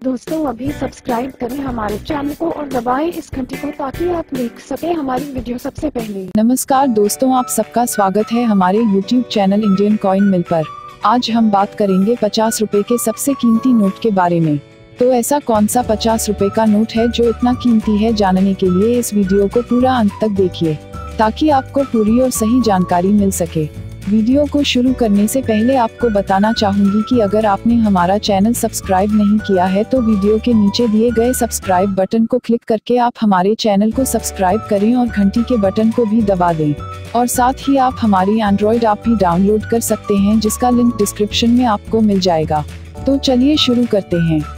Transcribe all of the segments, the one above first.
दोस्तों, अभी सब्सक्राइब करें हमारे चैनल को और दबाएँ इस घंटी को ताकि आप देख सकें हमारी वीडियो सबसे पहले। नमस्कार दोस्तों, आप सबका स्वागत है हमारे YouTube channel Indian coin mill पर। आज हम बात करेंगे पचास रूपए के सबसे कीमती नोट के बारे में। तो ऐसा कौन सा पचास रूपए का नोट है जो इतना कीमती है जानने के लिए इस वीडियो को पूरा अंत तक देखिए, ताकि आपको पूरी और सही जानकारी मिल सके। वीडियो को शुरू करने से पहले आपको बताना चाहूँगी कि अगर आपने हमारा चैनल सब्सक्राइब नहीं किया है तो वीडियो के नीचे दिए गए सब्सक्राइब बटन को क्लिक करके आप हमारे चैनल को सब्सक्राइब करें और घंटी के बटन को भी दबा दें। और साथ ही आप हमारी एंड्रॉइड ऐप भी डाउनलोड कर सकते हैं, जिसका लिंक डिस्क्रिप्शन में आपको मिल जाएगा। तो चलिए शुरू करते हैं।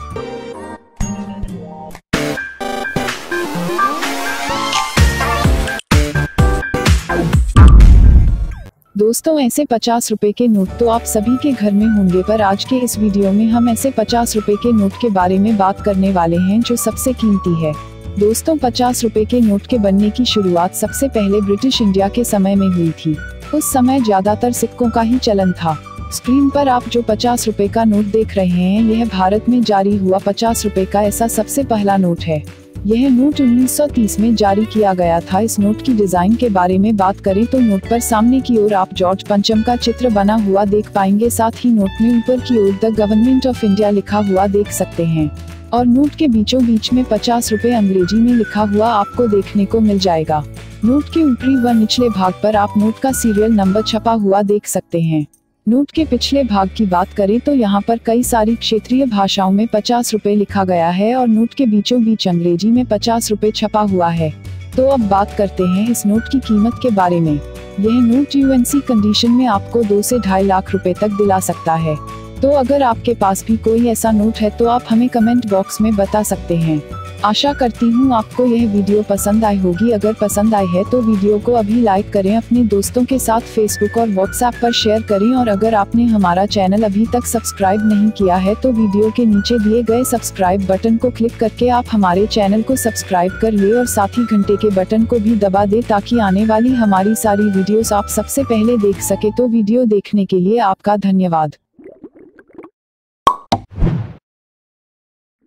दोस्तों, ऐसे पचास रूपए के नोट तो आप सभी के घर में होंगे, पर आज के इस वीडियो में हम ऐसे पचास रूपए के नोट के बारे में बात करने वाले हैं जो सबसे कीमती है। दोस्तों, पचास रूपए के नोट के बनने की शुरुआत सबसे पहले ब्रिटिश इंडिया के समय में हुई थी। उस समय ज़्यादातर सिक्कों का ही चलन था। स्क्रीन पर आप जो पचास रूपए का नोट देख रहे हैं, यह भारत में जारी हुआ पचास रूपए का ऐसा सबसे पहला नोट है। यह नोट 1930 में जारी किया गया था। इस नोट की डिज़ाइन के बारे में बात करें तो नोट पर सामने की ओर आप जॉर्ज पंचम का चित्र बना हुआ देख पाएँगे। साथ ही नोट में ऊपर की ओर द गवर्नमेंट ऑफ़ इंडिया लिखा हुआ देख सकते हैं। और नोट के बीचों बीच में पचास रूपए अंग्रेज़ी में लिखा हुआ आपको देखने को मिल जाएगा। नोट के ऊपरी व निचले भाग पर आप नोट का सीरियल नंबर छपा हुआ देख सकते हैं। नोट के पिछले भाग की बात करें तो यहाँ पर कई सारी क्षेत्रीय भाषाओं में पचास रूपए लिखा गया है और नोट के बीचों बीच अंग्रेज़ी में पचास रूपए छपा हुआ है। तो अब बात करते हैं इस नोट की कीमत के बारे में। यह नोट यूएनसी कंडीशन में आपको दो से ढाई लाख रुपए तक दिला सकता है। तो अगर आपके पास भी कोई ऐसा नोट है तो आप हमें कमेंट बॉक्स में बता सकते हैं। आशा करती हूँ आपको यह वीडियो पसंद आई होगी। अगर पसंद आई है तो वीडियो को अभी लाइक करें, अपने दोस्तों के साथ फेसबुक और व्हाट्सएप पर शेयर करें, और अगर आपने हमारा चैनल अभी तक सब्सक्राइब नहीं किया है तो वीडियो के नीचे दिए गए सब्सक्राइब बटन को क्लिक करके आप हमारे चैनल को सब्सक्राइब कर ले, और साथ ही घंटे के बटन को भी दबा दे, ताकि आने वाली हमारी सारी वीडियोस आप सबसे पहले देख सके। तो वीडियो देखने के लिए आपका धन्यवाद।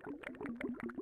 Thank you.